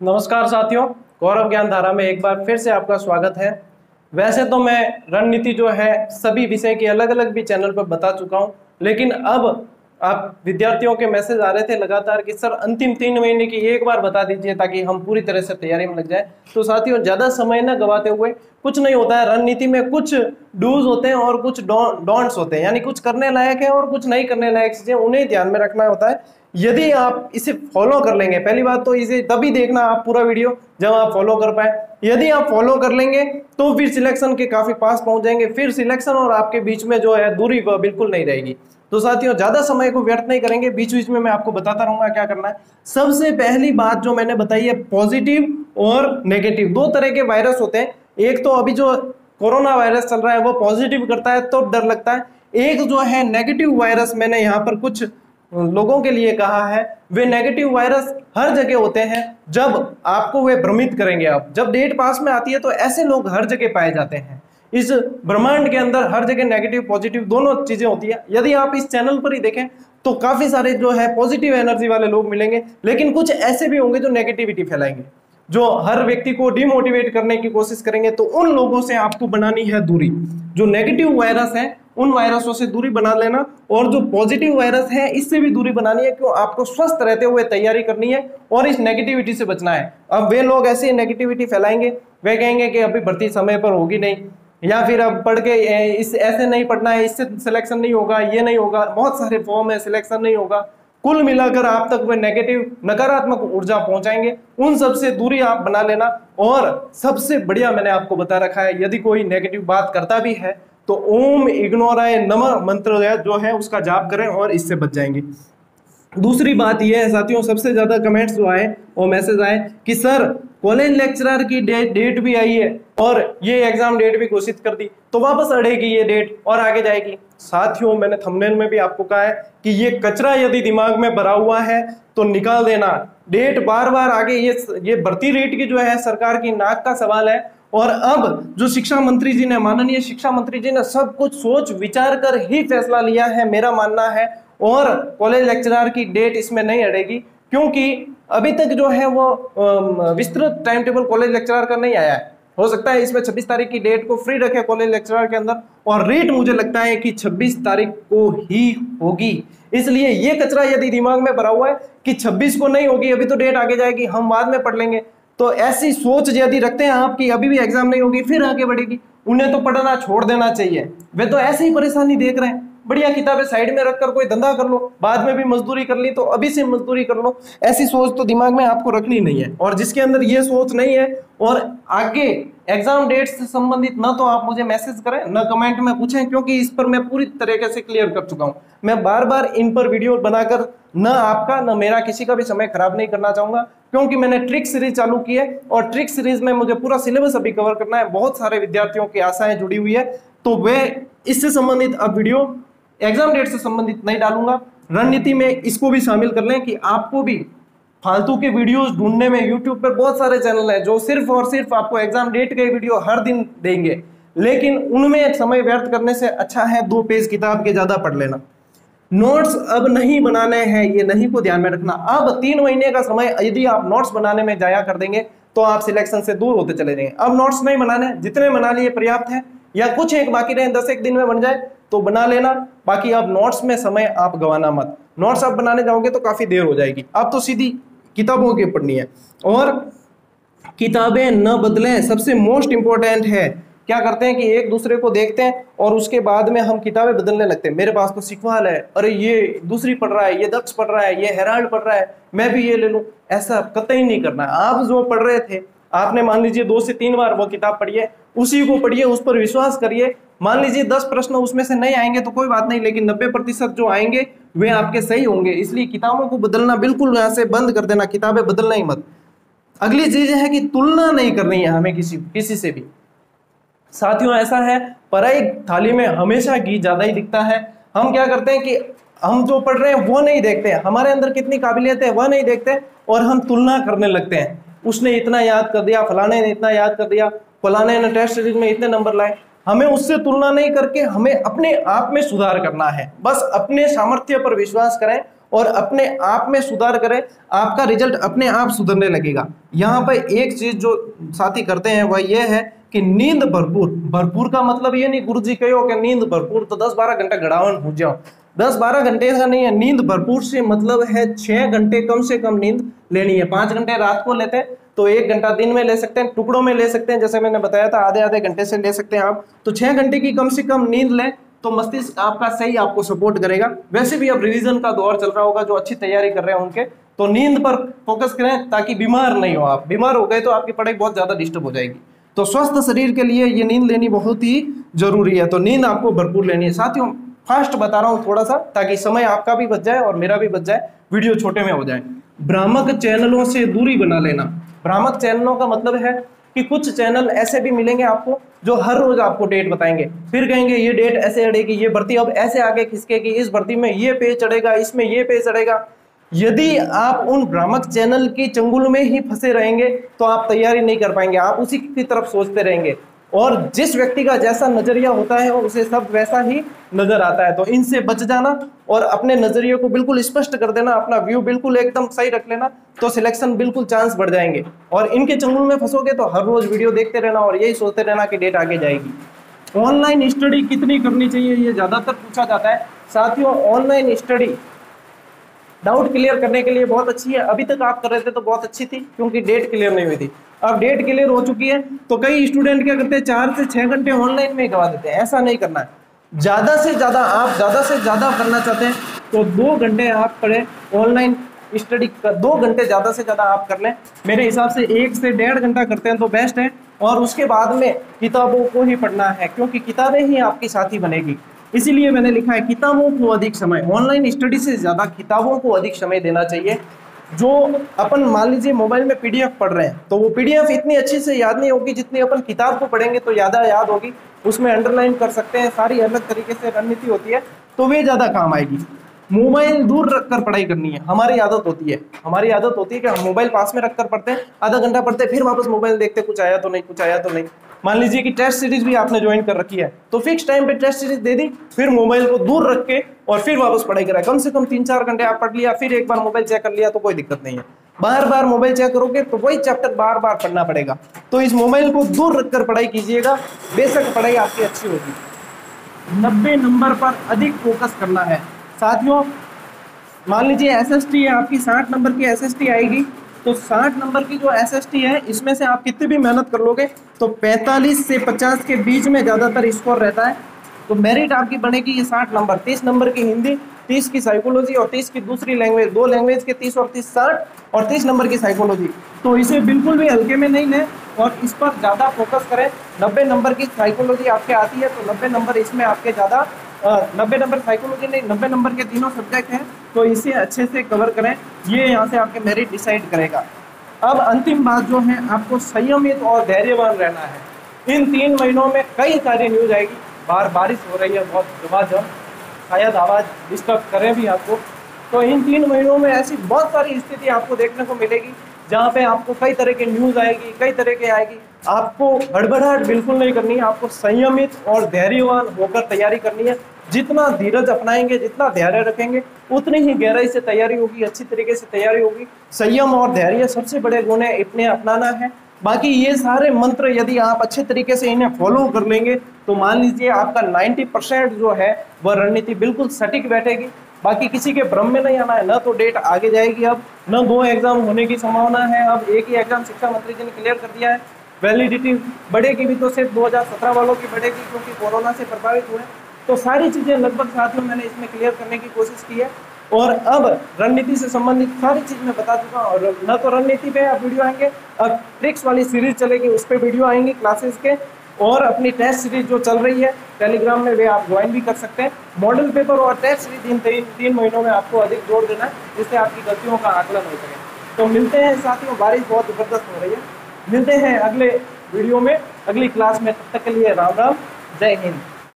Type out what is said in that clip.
नमस्कार साथियों, गौरव ज्ञान धारा में एक बार फिर से आपका स्वागत है। वैसे तो मैं रणनीति जो है, सभी विषय की अलग अलग भी चैनल पर बता चुका हूँ, लेकिन अब आप विद्यार्थियों के मैसेज आ रहे थे लगातार कि सर अंतिम तीन महीने की एक बार बता दीजिए ताकि हम पूरी तरह से तैयारी में लग जाए। तो साथियों, ज़्यादा समय न गवाते हुए कुछ नहीं होता है, रणनीति में कुछ डूज होते हैं और कुछ डॉन्ट्स होते हैं, यानी कुछ करने लायक है और कुछ नहीं करने लायक चीज़ें उन्हें ध्यान में रखना होता है। यदि आप इसे फॉलो कर लेंगे, पहली बात तो इसे तभी देखना आप पूरा वीडियो जब आप फॉलो कर पाए। यदि आप फॉलो कर लेंगे तो फिर सिलेक्शन के काफ़ी पास पहुँच जाएँगे। फिर सिलेक्शन और आपके बीच में जो है, दूरी बिल्कुल नहीं रहेगी। तो साथियों, ज़्यादा समय को व्यर्थ नहीं करेंगे। बीच बीच में मैं आपको बताता रहूँगा क्या करना है। सबसे पहली बात जो मैंने बताई है पॉजिटिव और नेगेटिव दो तरह के वायरस होते हैं। एक तो अभी जो कोरोना वायरस चल रहा है, वो पॉजिटिव करता है तो डर लगता है। एक जो है नेगेटिव वायरस मैंने यहाँ पर कुछ लोगों के लिए कहा है, वे नेगेटिव वायरस हर जगह होते हैं। जब आपको वे भ्रमित करेंगे आप, जब डेट पास में आती है तो ऐसे लोग हर जगह पाए जाते हैं। इस ब्रह्मांड के अंदर हर जगह नेगेटिव पॉजिटिव दोनों चीज़ें होती है। यदि आप इस चैनल पर ही देखें तो काफ़ी सारे जो है पॉजिटिव एनर्जी वाले लोग मिलेंगे, लेकिन कुछ ऐसे भी होंगे जो नेगेटिविटी फैलाएँगे, जो हर व्यक्ति को डिमोटिवेट करने की कोशिश करेंगे तो उन लोगों से आपको बनानी है दूरी। जो नेगेटिव वायरस है उन वायरसों से दूरी बना लेना और जो पॉजिटिव वायरस है, इससे भी दूरी बनानी है क्यों आपको स्वस्थ रहते हुए तैयारी करनी है और इस नेगेटिविटी से बचना है। अब वे लोग ऐसी नेगेटिविटी फैलाएँगे, वे कहेंगे कि अभी भर्ती समय पर होगी नहीं, या फिर अब पढ़ के इस, ऐसे नहीं पढ़ना है, इससे सिलेक्शन नहीं होगा, ये नहीं होगा, बहुत सारे फॉर्म है सिलेक्शन नहीं होगा। कुल मिलाकर आप तक वे नेगेटिव नकारात्मक ऊर्जा पहुंचाएँगे। उन सबसे दूरी आप बना लेना और सबसे बढ़िया मैंने आपको बता रखा है, यदि कोई नेगेटिव बात करता भी है तो ओम इग्नोराय नम मंत्र जो है उसका जाप करें और इससे बच जाएँगे। दूसरी बात यह है, साथियों, सबसे ज़्यादा कमेंट्स जो आए और मैसेज आए कि, सर कॉलेज लेक्चरर की डेट डेट भी आई है और ये एग्ज़ाम डेट भी घोषित कर दी तो वापस अड़ेगी ये डेट और आगे जाएगी। साथियों, मैंने थंबनेल में भी आपको कहा है कि ये कचरा यदि दिमाग में भरा हुआ है तो निकाल देना। डेट बार बार आगे ये ये भर्ती रेट की जो है, सरकार की नाक का सवाल है और अब जो शिक्षा मंत्री जी ने, माननीय शिक्षा मंत्री जी ने सब कुछ सोच विचार कर ही फैसला लिया है, मेरा मानना है। और कॉलेज लेक्चरार की डेट इसमें नहीं अड़ेगी, क्योंकि अभी तक जो है वो विस्तृत टाइम टेबल कॉलेज लेक्चरार का नहीं आया है। हो सकता है इसमें 26 तारीख की डेट को फ्री रखे कॉलेज लेक्चरर के अंदर, और रेट मुझे लगता है कि 26 तारीख को ही होगी। इसलिए ये कचरा यदि दिमाग में भरा हुआ है कि 26 को नहीं होगी, अभी तो डेट आगे जाएगी, हम बाद में पढ़ लेंगे। तो ऐसी सोच यदि रखते हैं आपकी अभी भी एग्ज़ाम नहीं होगी, फिर आगे बढ़ेगी, उन्हें तो पढ़ना छोड़ देना चाहिए। वे तो ऐसे ही परेशानी देख रहे हैं। बढ़िया किताबें साइड में रखकर कोई धंधा कर लो, बाद में भी मजदूरी कर ली तो अभी से मजदूरी कर लो। ऐसी सोच तो दिमाग में आपको रखनी नहीं है। और जिसके अंदर ये सोच नहीं है, और आगे एग्ज़ाम डेट से संबंधित ना तो आप मुझे मैसेज करें, न कमेंट में पूछें, क्योंकि इस पर मैं पूरी तरीके से क्लियर कर चुका हूँ। मैं बार बार इन पर वीडियो बनाकर न आपका, न मेरा किसी का भी समय खराब नहीं करना चाहूँगा। क्योंकि मैंने ट्रिक सीरीज़ चालू की है और ट्रिक सीरीज़ में मुझे पूरा सिलेबस अभी कवर करना है। बहुत सारे विद्यार्थियों की आशाएँ जुड़ी हुई है। तो वे इससे संबंधित अब वीडियो एग्ज़ाम डेट से संबंधित नहीं डालूँगा। रणनीति में इसको भी शामिल कर लें कि आपको भी फालतू के वीडियोस ढूँढने में यूट्यूब पर बहुत सारे चैनल हैं जो सिर्फ़ और सिर्फ़ आपको एग्ज़ाम डेट के वीडियो हर दिन देंगे। लेकिन उनमें समय व्यर्थ करने से अच्छा है दो पेज किताब के ज़्यादा पढ़ लेना। नोट्स अब नहीं बनाने हैं, ये नहीं को ध्यान में रखना। अब तीन महीने का समय, यदि आप नोट्स बनाने में जाया कर देंगे तो आप सिलेक्शन से दूर होते चले जाएँगे। अब नोट्स नहीं बनाने, जितने बना लिए पर्याप्त है, या कुछ एक बाकी रहे, दस एक दिन में बन जाए तो बना लेना। बाकी अब नोट्स में समय आप गवाना मत। नोट्स आप बनाने जाओगे तो काफ़ी देर हो जाएगी। अब तो सीधी किताबों की पढ़नी है। और किताबें न बदलें, सबसे मोस्ट इंपॉर्टेंट है क्या करते हैं कि एक दूसरे को देखते हैं और उसके बाद में हम किताबें बदलने लगते हैं। मेरे पास तो सिखवाल है। अरे, ये दूसरी पढ़ रहा है, ये दक्ष पढ़ रहा है, ये हेराल्ड पढ़ रहा है, मैं भी ये ले लूँ। ऐसा कतई नहीं करना। आप जो पढ़ रहे थे, आपने मान लीजिए दो से तीन बार वो किताब पढ़िए उसी को पढ़िए, उस पर विश्वास करिए। मान लीजिए दस प्रश्न उसमें से नहीं आएँगे तो कोई बात नहीं, लेकिन नब्बे प्रतिशत जो आएँगे, वे आपके सही होंगे। इसलिए किताबों को बदलना बिल्कुल यहाँ से बंद कर देना, किताबें बदलना ही मत। अगली चीज़ है कि तुलना नहीं करनी है हमें किसी किसी से भी। साथियों, ऐसा है, पढ़ाई थाली में हमेशा घी ज़्यादा ही दिखता है। हम क्या करते हैं कि हम जो पढ़ रहे हैं, वो नहीं देखते हैं। हमारे अंदर कितनी काबिलियत है, वह नहीं देखते और हम तुलना करने लगते हैं। उसने इतना याद कर दिया, फलाने ने इतना याद कर दिया, फलाने ने टेस्ट सीरीज़ में इतने नंबर लाए। हमें उससे तुलना नहीं करके हमें अपने आप में सुधार करना है। बस अपने सामर्थ्य पर विश्वास करें और अपने आप में सुधार करें। आपका रिज़ल्ट अपने आप सुधरने लगेगा। यहाँ पर एक चीज़ जो साथी करते हैं, वह यह है कि नींद भरपूर। भरपूर का मतलब ये नहीं गुरु जी कहो कि नींद भरपूर तो दस बारह घंटा गड़ावन हो जाओ। दस बारह घंटे का नहीं है, नींद भरपूर से मतलब है छह घंटे कम से कम नींद लेनी है। पाँच घंटे रात को लेते हैं तो एक घंटा दिन में ले सकते हैं, टुकड़ों में ले सकते हैं, जैसे मैंने बताया था, आधे आधे घंटे से ले सकते हैं आप। तो छह घंटे की कम से कम नींद लें तो मस्तिष्क आपका सही आपको सपोर्ट करेगा। वैसे भी अब रिवीजन का दौर चल रहा होगा, जो अच्छी तैयारी कर रहे हैं उनके तो नींद पर फोकस करें ताकि बीमार नहीं हो आप। बीमार हो गए तो आपकी पढ़ाई बहुत ज़्यादा डिस्टर्ब हो जाएगी। तो स्वस्थ शरीर के लिए ये नींद लेनी बहुत ही ज़रूरी है। तो नींद आपको भरपूर लेनी है। साथियों फास्ट बता रहा हूँ थोड़ा सा ताकि समय आपका भी बच जाए और मेरा भी बच जाए, वीडियो छोटे में हो जाए। भ्रामक चैनलों से दूरी बना लेना। भ्रामक चैनलों का मतलब है कि कुछ चैनल ऐसे भी मिलेंगे आपको, जो हर रोज आपको डेट बताएँगे। फिर कहेंगे, ये डेट ऐसे अड़ेगी, ये भर्ती, अब ऐसे आगे खिसकेगी, इस भर्ती में ये पेज चढ़ेगा, इसमें ये पेज चढ़ेगा। यदि आप उन भ्रामक चैनल की चंगुल में ही फंसे रहेंगे तो आप तैयारी नहीं कर पाएँगे। आप उसी की तरफ़ सोचते रहेंगे। और जिस व्यक्ति का जैसा नज़रिया होता है, उसे सब वैसा ही नज़र आता है। तो इनसे बच जाना और अपने नज़रिए को बिल्कुल स्पष्ट कर देना, अपना व्यू बिल्कुल एकदम सही रख लेना तो सिलेक्शन बिल्कुल चांस बढ़ जाएँगे। और इनके चंगुल में फंसोगे तो हर रोज वीडियो देखते रहना और यही सोचते रहना कि डेट आगे जाएगी। ऑनलाइन स्टडी कितनी करनी चाहिए, ये ज़्यादातर पूछा जाता है। साथियों, ऑनलाइन स्टडी डाउट क्लियर करने के लिए बहुत अच्छी है। अभी तक आप कर रहे थे तो बहुत अच्छी थी, क्योंकि डेट क्लियर नहीं हुई थी। अब डेट क्लियर हो चुकी है तो कई स्टूडेंट क्या करते हैं, चार से छह घंटे ऑनलाइन में गवा देते हैं। ऐसा नहीं करना है। ज़्यादा से ज़्यादा आप, ज़्यादा से ज़्यादा करना चाहते हैं तो दो घंटे आप पढ़े ऑनलाइन स्टडी कर, दो घंटे ज़्यादा से ज़्यादा आप कर लें। मेरे हिसाब से एक से डेढ़ घंटा करते हैं तो बेस्ट है। और उसके बाद में किताबों को ही पढ़ना है, क्योंकि किताबें ही आपकी साथी बनेगी। इसीलिए मैंने लिखा है, किताबों को अधिक समय ऑनलाइन स्टडी से ज़्यादा किताबों को अधिक समय देना चाहिए। जो अपन मान लीजिए मोबाइल में पीडीएफ पढ़ रहे हैं तो वो पीडीएफ इतनी अच्छे से याद नहीं होगी जितनी अपन किताब को पढ़ेंगे तो ज़्यादा याद होगी। उसमें अंडरलाइन कर सकते हैं, सारी अलग तरीके से रणनीति होती है तो वे ज़्यादा काम आएगी। मोबाइल दूर रखकर पढ़ाई करनी है। हमारी आदत होती है। हमारी आदत होती है कि हम मोबाइल पास में रखकर पढ़ते हैं, आधा घंटा पढ़ते हैं, फिर वापस मोबाइल देखते कुछ आया तो नहीं, कुछ आया तो नहीं। मान लीजिए कि टेस्ट सीरीज़ भी आपने ज्वाइन कर रखी है तो फिक्स टाइम पे टेस्ट सीरीज़ दे दी, फिर मोबाइल को दूर रख के और फिर वापस पढ़ाई कराए। कम से कम तीन चार घंटे आप पढ़ लिया, फिर एक बार मोबाइल चेक कर लिया तो कोई दिक्कत नहीं है। बार बार मोबाइल चेक करोगे तो वही चैप्टर बार बार पढ़ना पड़ेगा। तो इस मोबाइल को दूर रखकर पढ़ाई कीजिएगा, बेशक पढ़ाई आपकी अच्छी होगी। नब्बे नंबर पर अधिक फोकस करना है। साथियों, मान लीजिए एस है आपकी साठ नंबर की एसएसटी आएगी तो 60 नंबर की जो एसएसटी है, इसमें से आप कितनी भी मेहनत कर लोगे तो 45 से 50 के बीच में ज़्यादातर स्कोर रहता है। तो मेरिट आपकी बनेगी ये 60 नंबर। 30 नंबर की हिंदी 30 की साइकोलॉजी और 30 की दूसरी लैंग्वेज दो लैंग्वेज के 30 और 30 साठ और 30 नंबर की साइकोलॉजी तो इसे बिल्कुल भी हल्के में नहीं लें और इस पर ज़्यादा फोकस करें। नब्बे नंबर की साइकोलॉजी आपके आती है तो नब्बे नंबर इसमें आपके ज़्यादा नब्बे नंबर साइकोलॉजी नहीं, नब्बे नंबर के तीनों सब्जेक्ट हैं तो इसे अच्छे से कवर करें। ये यहाँ से आपके मेरिट डिसाइड करेगा। अब अंतिम बात जो है, आपको संयमित और धैर्यवान रहना है। इन तीन महीनों में कई सारी न्यूज़ आएगी बाहर बारिश हो रही है, बहुत झमाझम शायद आवाज़ डिस्टर्ब करें भी आपको। तो इन तीन महीनों में ऐसी बहुत सारी स्थिति आपको देखने को मिलेगी, जहाँ पे आपको कई तरह की न्यूज़ आएगी, कई तरह की आएगी। आपको हड़बड़ाहट बिल्कुल नहीं करनी है, आपको संयमित और धैर्यवान होकर तैयारी करनी है। जितना धीरज अपनाएँगे, जितना धैर्य रखेंगे, उतनी ही गहराई से तैयारी होगी, अच्छी तरीके से तैयारी होगी। संयम और धैर्य सबसे बड़े गुण है इतने अपनाना है। बाकी ये सारे मंत्र यदि आप अच्छे तरीके से इन्हें फॉलो कर लेंगे तो मान लीजिए आपका 90 परसेंट जो है, वह रणनीति बिल्कुल सटीक बैठेगी। बाकी किसी के भ्रम में नहीं आना है, न तो डेट आगे जाएगी अब, न दो एग्ज़ाम होने की संभावना है। अब एक ही एग्ज़ाम शिक्षा मंत्री जी ने क्लियर कर दिया है। वैलिडिटी बढ़ेगी भी तो सिर्फ़ 2017 वालों की बढ़ेगी, क्योंकि कोरोना से प्रभावित हुए। तो सारी चीज़ें लगभग साथियों मैंने इसमें क्लियर करने की कोशिश की है। और अब रणनीति से संबंधित सारी चीज़ मैं बता चुका हूँ। और न तो रणनीति पे अब वीडियो आएँगे, अब ट्रिक्स वाली सीरीज़ चलेगी, उस पर वीडियो आएँगी क्लासेस के। और अपनी टेस्ट सीरीज़ जो चल रही है टेलीग्राम में वे आप ज्वाइन भी कर सकते हैं। मॉडल पेपर और टेस्ट सीरीज़ इन तीन तीन महीनों में आपको अधिक जोड़ देना है, जिससे आपकी गलतियों का आकलन हो सके। तो मिलते हैं साथियों, बारिश बहुत ज़बरदस्त हो रही है। मिलते हैं अगले वीडियो में, अगली क्लास में, तब तक के लिए राम राम, जय हिंद।